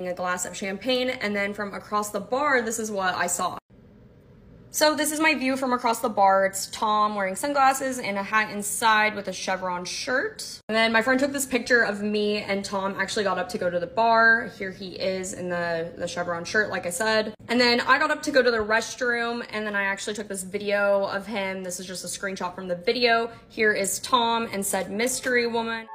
a glass of champagne, and then from across the bar, this is what I saw. So this is my view from across the bar. It's Tom wearing sunglasses and a hat inside with a chevron shirt. And then my friend took this picture of me and Tom actually got up to go to the bar. Here he is in the, the chevron shirt, like I said. And then I got up to go to the restroom and then I actually took this video of him. This is just a screenshot from the video. Here is Tom and said mystery woman.